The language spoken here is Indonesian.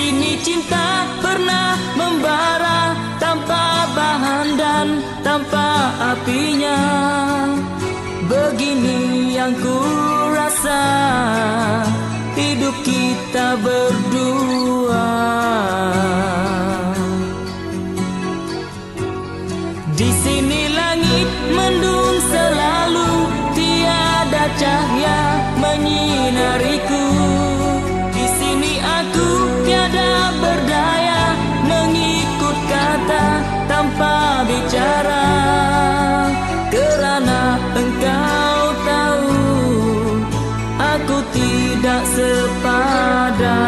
sini cinta pernah membara tanpa bahan dan tanpa apinya. Begini yang ku rasa hidup kita berdua. Di sini langit mendung selalu tiada cahaya tidak sepadan.